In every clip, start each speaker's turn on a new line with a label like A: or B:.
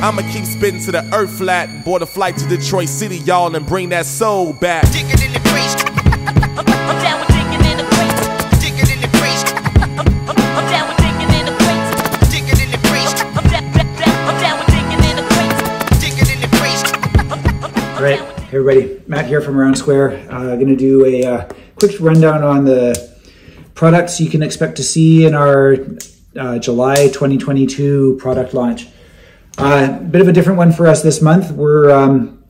A: I'ma keep spitting to the earth flat. Board a flight to Detroit City, y'all, and bring that soul back.
B: Digging in the crates.
C: I'm down with digging in the crates.
B: Digging in the crates.
C: I'm down with digging in the crates.
B: Digging in the crates.
C: I'm down, down, down, I'm down with digging in the crates.
B: Digging in the crates.
D: All right, hey everybody, Matt here from Around Square. Uh, going to do a uh, quick rundown on the products you can expect to see in our uh, July 2022 product launch. A uh, bit of a different one for us this month. We're um,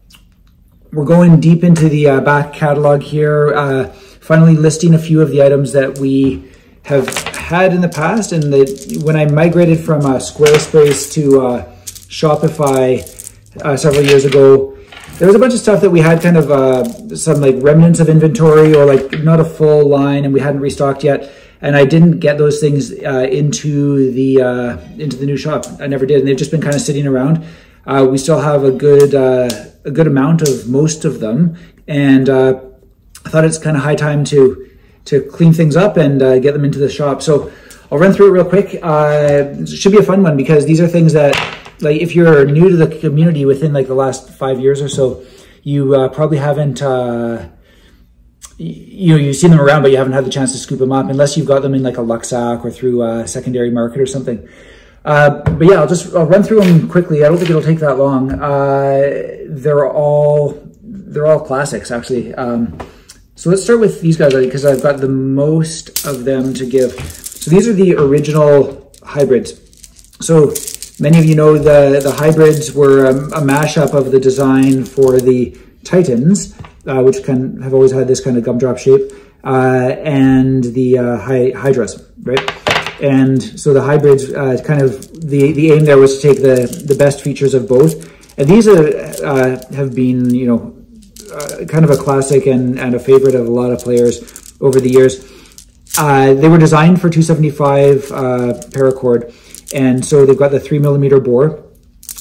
D: we're going deep into the uh, back catalog here, uh, finally listing a few of the items that we have had in the past, and that when I migrated from uh, Squarespace to uh, Shopify uh, several years ago, there was a bunch of stuff that we had kind of some like remnants of inventory or like not a full line, and we hadn't restocked yet. And I didn't get those things uh, into the uh, into the new shop. I never did, and they've just been kind of sitting around. Uh, we still have a good uh, a good amount of most of them, and uh, I thought it's kind of high time to to clean things up and uh, get them into the shop. So I'll run through it real quick. It should be a fun one because these are things that, like, if you're new to the community within like the last five years or so, you probably haven't. You know, you've seen them around, but you haven't had the chance to scoop them up unless you've got them in like a Luxac or through a secondary market or something. Uh, but yeah, I'll just I'll run through them quickly. I don't think it'll take that long. Uh, they're all they're all classics actually. Um, so let's start with these guys because I've got the most of them to give. So these are the original hybrids. So many of you know the the hybrids were a, a mashup of the design for the Titans, uh, which can have always had this kind of gumdrop shape, uh, and the uh, Hy Hydras, right? And so the hybrids, uh, kind of the, the aim there was to take the, the best features of both. And these are, uh, have been, you know, uh, kind of a classic and, and a favorite of a lot of players over the years. Uh, they were designed for 275 uh, paracord, and so they've got the three millimeter bore.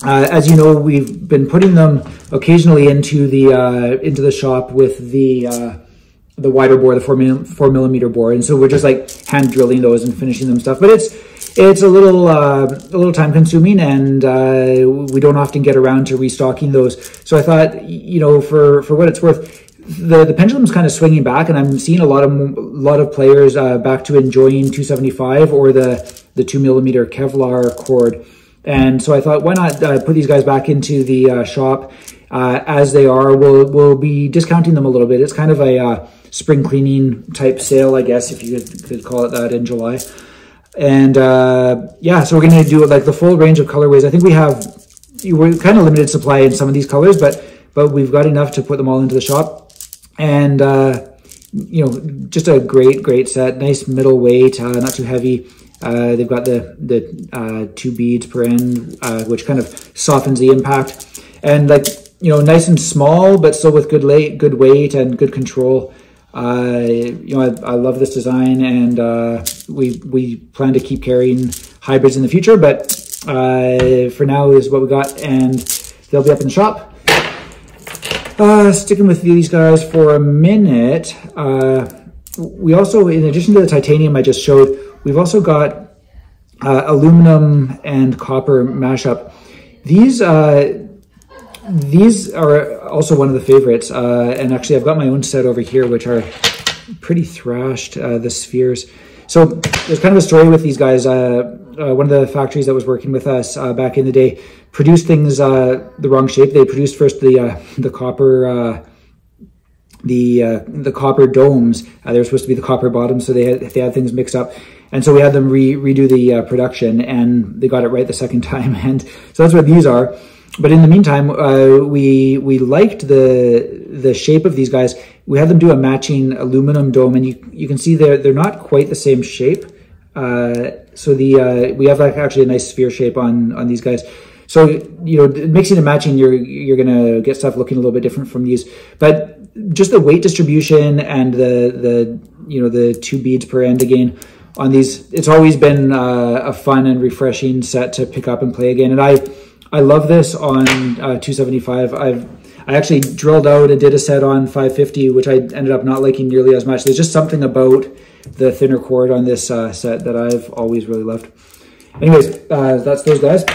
D: Uh, as you know, we've been putting them occasionally into the into the shop with the the wider bore, the four, mil, four millimeter bore, and so we're just like hand drilling those and finishing them stuff. But it's it's a little uh, a little time consuming, and uh, we don't often get around to restocking those. So I thought, you know, for for what it's worth, the the pendulum's kind of swinging back, and I'm seeing a lot of a lot of players uh, back to enjoying 275 or the the two millimeter Kevlar cord. And so I thought, why not uh, put these guys back into the uh, shop uh, as they are? We'll we'll be discounting them a little bit. It's kind of a uh, spring cleaning type sale, I guess, if you could, call it that in July. And uh, yeah, so we're going to do like the full range of colorways. I think we have we're kind of limited supply in some of these colors, but but we've got enough to put them all into the shop. And uh, you know, just a great great set, nice middle weight, not too heavy. Uh, they've got the the uh, two beads per end, uh, which kind of softens the impact, and like you know, nice and small, but still with good weight, good weight and good control. Uh, you know, I, I, love this design, and uh, we we plan to keep carrying hybrids in the future. But uh, for now, is what we got, and they'll be up in the shop. Sticking with these guys for a minute. We also, in addition to the titanium I just showed, we've also got uh, aluminum and copper mashup. These these are also one of the favorites. Uh, and actually, I've got my own set over here, which are pretty thrashed, uh, the spheres. So there's kind of a story with these guys. Uh, uh one of the factories that was working with us uh, back in the day produced things uh, the wrong shape. They produced first the the copper the the copper domes. they were supposed to be the copper bottoms, so they had, they had things mixed up. And so we had them re redo the production, and they got it right the second time. And so that's what these are but in the meantime, uh, we we liked the the shape of these guys. We had them do a matching aluminum dome, and you you can see they're they're not quite the same shape. Uh, so the uh, we have like actually a nice sphere shape on on these guys. So you know, mixing and matching, you're you're gonna get stuff looking a little bit different from these. But just the weight distribution and the the you know the two beads per end again on these, it's always been uh, a fun and refreshing set to pick up and play again. And I I love this on uh, 275. I've I actually drilled out and did a set on 550, which I ended up not liking nearly as much. There's just something about the thinner cord on this uh, set that I've always really loved. Anyways, uh, that's those guys.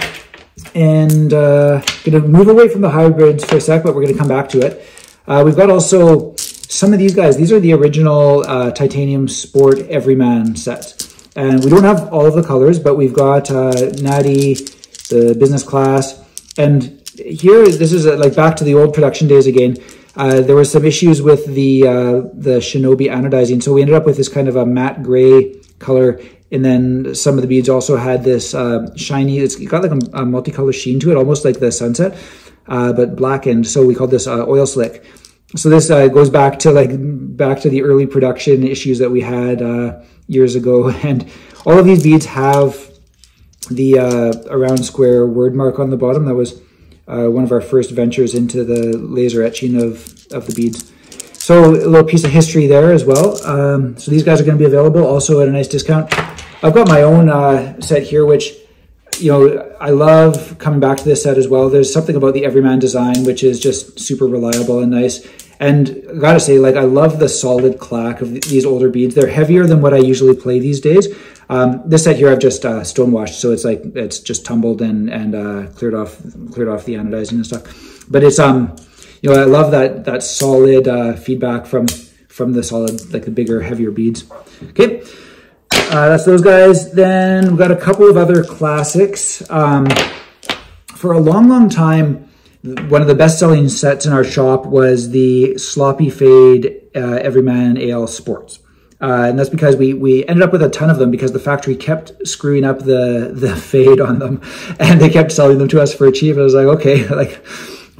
D: and uh, to move away from the hybrids for a sec, but we're to come back to it. Uh, we've got also some of these guys. These are the original uh, Titanium Sport Everyman set. And we don't have all of the colors, but we've got uh, Natty, the business class. And here, this is uh, like back to the old production days again. Uh, there were some issues with the uh, the Shinobi anodizing, so we ended up with this kind of a matte gray color. And then some of the beads also had this uh, shiny. It's got like a, a multicolor sheen to it, almost like the sunset, uh, but blackened. So we called this uh, oil slick. So this uh, goes back to like back to the early production issues that we had years ago, and all of these beads have the around square word mark on the bottom. That was uh, one of our first ventures into the laser etching of, of the beads. So a little piece of history there as well. Um, so these guys are going to be available also at a nice discount. I've got my own uh, set here, which, you know, I love coming back to this set as well. There's something about the Everyman design, which is just super reliable and nice. And I gotta say, like, I love the solid clack of these older beads. They're heavier than what I usually play these days. Um, this set here I've just uh, stonewashed, so it's like it's just tumbled and and uh, cleared off cleared off the anodizing and stuff. But it's um, you know, I love that that solid uh, feedback from from the solid like the bigger heavier beads. Okay, uh, that's those guys. Then we've got a couple of other classics. Um, for a long, long time, one of the best selling sets in our shop was the Sloppy Fade uh, Everyman AL Sports. Uh, and that's because we we ended up with a ton of them because the factory kept screwing up the the fade on them, and they kept selling them to us for cheap. I was like, okay, like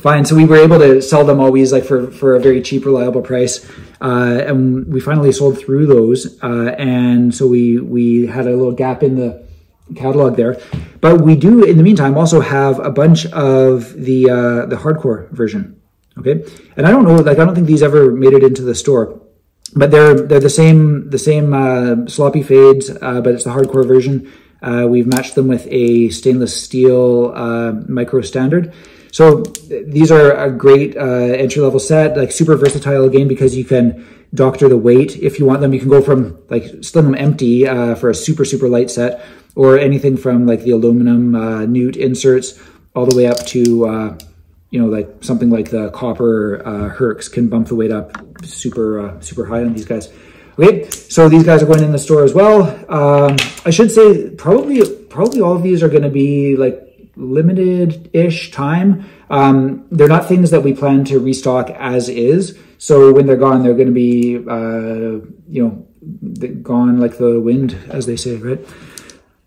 D: fine. So we were able to sell them always like for for a very cheap, reliable price, uh, and we finally sold through those. Uh, and so we we had a little gap in the catalog there, but we do in the meantime also have a bunch of the uh, the hardcore version. Okay, and I don't know, like I don't think these ever made it into the store but they're they're the same the same uh, sloppy fades, uh, but it's the hardcore version. Uh, we've matched them with a stainless steel uh, micro standard. So these are a great uh, entry level set, like super versatile again because you can doctor the weight if you want them. You can go from like slim them empty uh, for a super super light set, or anything from like the aluminum newt inserts all the way up to you know, like something like the copper uh, Hercs can bump the weight up super, uh, super high on these guys. Okay, so these guys are going in the store as well. Um, I should say probably, probably all of these are going to be like limited-ish time. Um, they're not things that we plan to restock as is. So when they're gone, they're going to be, uh, you know, gone like the wind, as they say, right?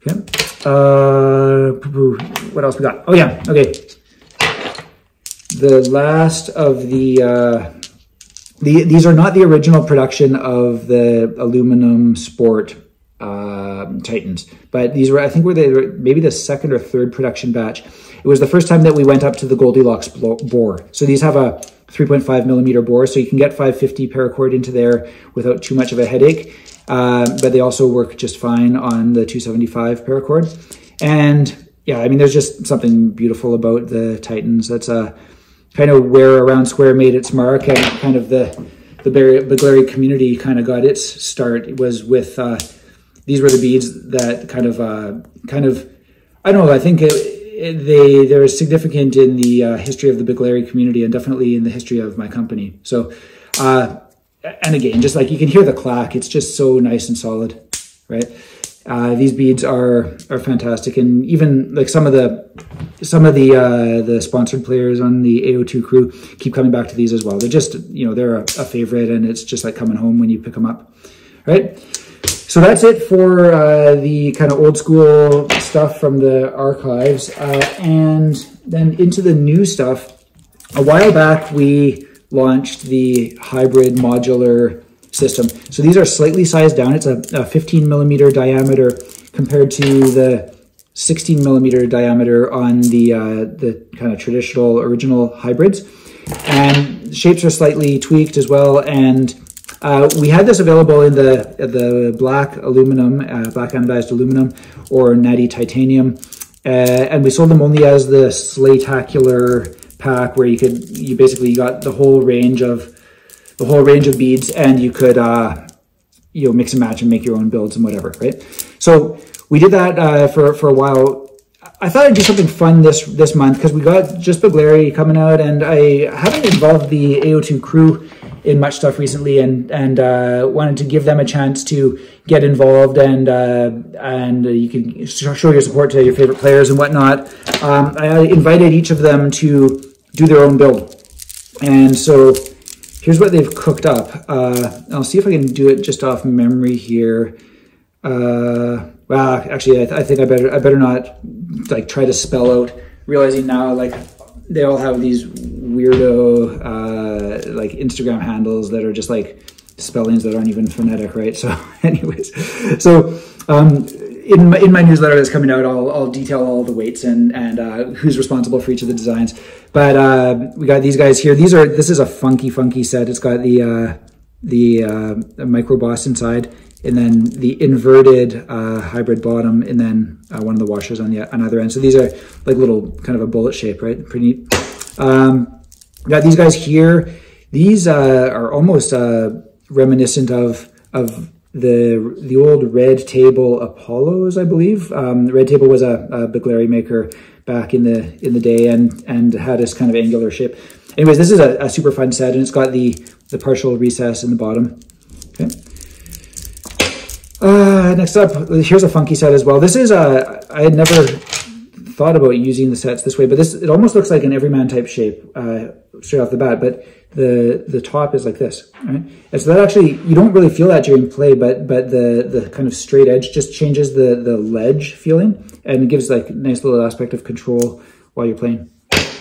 D: Okay. Uh, what else we got? Oh yeah. Okay the last of the, uh, the these are not the original production of the aluminum sport uh, Titans, but these were I think were the maybe the second or third production batch. It was the first time that we went up to the Goldilocks bore. So these have a 3.5 millimeter bore, so you can get 550 paracord into there without too much of a headache. Uh, but they also work just fine on the 275 paracord. And yeah, I mean, there's just something beautiful about the Titans. That's a kind of where Around Square made its mark and kind of the the Begleri community kind of got its start it was with uh, these were the beads that kind of uh, kind of I don't know I think it, it, they they're significant in the uh, history of the Begleri community and definitely in the history of my company. So uh, and again, just like you can hear the clack, it's just so nice and solid, right? Uh, these beads are are fantastic, and even like some of the some of the uh, the sponsored players on the AO2 crew keep coming back to these as well. They're just you know they're a, a favorite, and it's just like coming home when you pick them up, right? So that's it for uh, the kind of old school stuff from the archives, uh, and then into the new stuff. A while back, we launched the hybrid modular system. So these are slightly sized down. It's a, a 15 millimeter diameter compared to the 16 millimeter diameter on the uh, the kind of traditional original hybrids. And shapes are slightly tweaked as well. And uh, we had this available in the the black aluminum, uh, black anodized aluminum, or natty titanium, uh, and we sold them only as the Slaytacular pack, where you could you basically got the whole range of the whole range of beads and you could, uh, you know, mix and match and make your own builds and whatever, right? So we did that uh, for, for a while. I thought I'd do something fun this this month because we got just Begleri coming out, and I haven't involved the AO2 crew in much stuff recently, and and uh, wanted to give them a chance to get involved, and uh, and you can show your support to your favorite players and whatnot. Um, I invited each of them to do their own build, and so here's what they've cooked up. Uh, I'll see if I can do it just off memory here. Uh, well, actually, I, th- I think I better I better not like try to spell out. Realizing now, like they all have these weirdo uh, like Instagram handles that are just like spellings that aren't even phonetic, right? So, anyways, so um, in my, in my newsletter that's coming out, I'll, I'll detail all the weights and and uh, who's responsible for each of the designs. But uh, we got these guys here. These are this is a funky funky set. It's got the uh, the uh, micro boss inside, and then the inverted uh, hybrid bottom, and then uh, one of the washers on the on either end. So these are like little kind of a bullet shape, right? Pretty neat. Um, got these guys here. These uh, are almost uh, reminiscent of of the the old Red Table Apollos, I believe. Um, Red Table was a, a Begleri maker back in the in the day, and and had this kind of angular shape. Anyways, this is a, a super fun set, and it's got the the partial recess in the bottom. Okay. Uh, next up, here's a funky set as well. This is a I had never thought about using the sets this way, but this it almost looks like an everyman type shape uh, straight off the bat. But the the top is like this, right? And so that actually you don't really feel that during play, but but the the kind of straight edge just changes the the ledge feeling and gives like a nice little aspect of control while you're playing.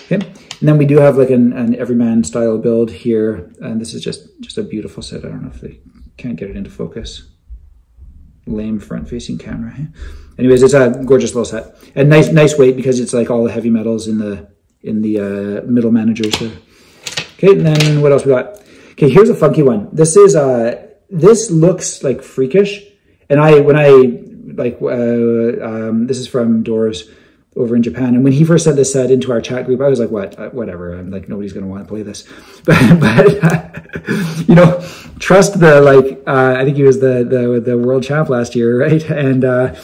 D: Okay, and then we do have like an, an everyman style build here, and this is just just a beautiful set. I don't know if they can't get it into focus. Lame front facing camera. Hey? Anyways, it's a gorgeous little set and nice nice weight because it's like all the heavy metals in the in the uh, middle managers there. Okay, and then what else we got? Okay, here's a funky one. This is uh this looks like freakish, and I when I like uh, um, this is from Doors over in Japan, and when he first sent this set into our chat group, I was like, "What? Uh, whatever." I'm like, nobody's gonna want to play this, but but uh, you know, trust the like. Uh, I think he was the the the world champ last year, right? And uh,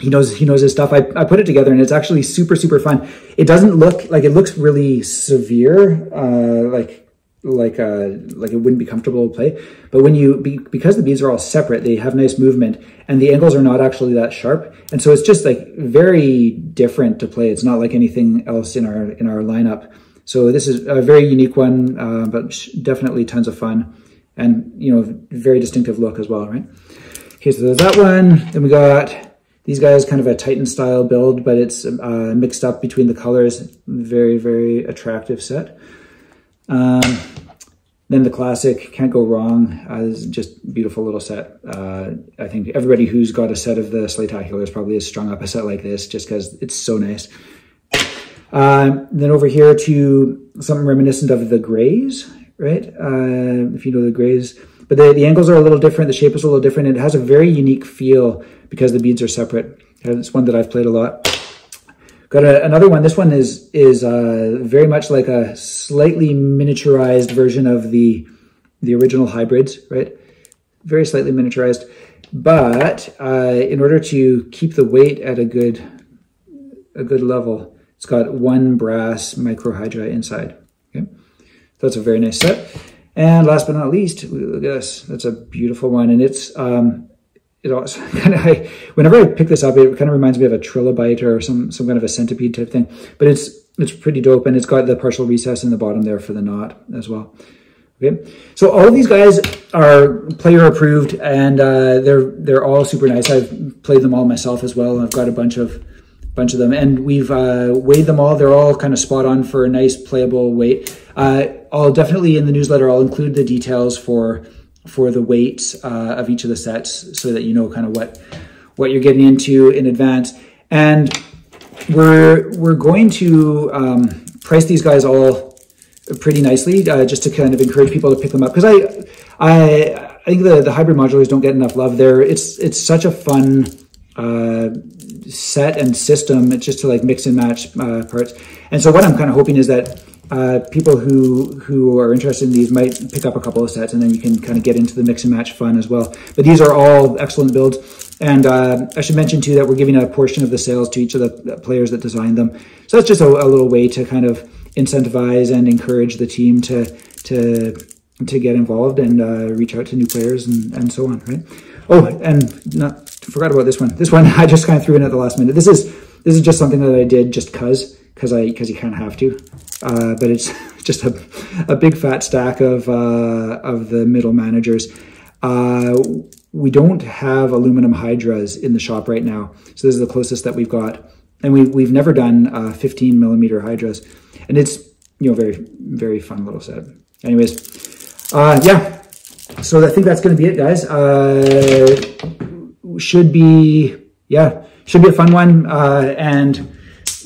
D: he knows he knows his stuff. I, I put it together and it's actually super super fun. It doesn't look like it looks really severe, uh, like like uh like it wouldn't be comfortable to play. But when you be, because the beads are all separate, they have nice movement and the angles are not actually that sharp, and so it's just like very different to play. It's not like anything else in our in our lineup. So this is a very unique one, uh, but definitely tons of fun, and you know very distinctive look as well, right? Okay, so there's that one. Then we got these guys kind of a Titan style build, but it's uh, mixed up between the colors. Very, very attractive set. Um, then the classic, can't go wrong, uh, is just beautiful little set. Uh, I think everybody who's got a set of the Slaytaculars probably has strung up a set like this just because it's so nice. Um, then over here to something reminiscent of the Greys, right? Uh, if you know the Greys. But the, the angles are a little different, the shape is a little different, it has a very unique feel because the beads are separate. It's one that I've played a lot. Got a, another one. This one is is uh, very much like a slightly miniaturized version of the the original hybrids, right? Very slightly miniaturized, but uh, in order to keep the weight at a good a good level, it's got one brass microhydra inside. Okay, so that's a very nice set. And last but not least, look at this. That's a beautiful one, and it's um, it also kind of I, whenever I pick this up, it kind of reminds me of a trilobite or some some kind of a centipede type thing. But it's it's pretty dope, and it's got the partial recess in the bottom there for the knot as well. Okay, so all of these guys are player approved, and uh, they're they're all super nice. I've played them all myself as well. I've got a bunch of bunch of them, and we've uh, weighed them all. They're all kind of spot on for a nice playable weight. Uh, I'll definitely in the newsletter I'll include the details for for the weight uh, of each of the sets so that you know kind of what what you're getting into in advance. And we're we're going to um, price these guys all pretty nicely uh, just to kind of encourage people to pick them up because I I I think the the hybrid modulars don't get enough love there. It's it's such a fun uh, set and system. It's just to like mix and match uh, parts. And so what I'm kind of hoping is that uh, people who who are interested in these might pick up a couple of sets and then you can kind of get into the mix and match fun as well. But these are all excellent builds. And uh, I should mention too that we're giving a portion of the sales to each of the players that designed them. So that's just a, a little way to kind of incentivize and encourage the team to to to get involved and uh, reach out to new players and, and so on, right? Oh, and not forgot about this one. This one I just kind of threw in at the last minute. This is this is just something that I did just cause because I because you kind of have to. Uh, but it's just a, a big fat stack of uh, of the middle managers. Uh, we don't have aluminum hydras in the shop right now, so this is the closest that we've got, and we we've never done uh, 15 millimeter hydras, and it's you know very very fun little set. Anyways, uh, yeah. So I think that's going to be it, guys. Uh, should be yeah, should be a fun one, uh, and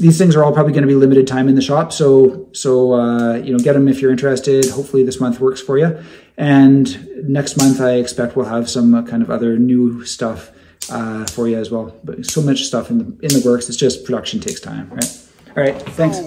D: these things are all probably going to be limited time in the shop. So, so uh, you know, get them if you're interested. Hopefully this month works for you. And next month, I expect we'll have some uh, kind of other new stuff uh, for you as well. But so much stuff in the in the works. It's just production takes time, right? All right, thanks.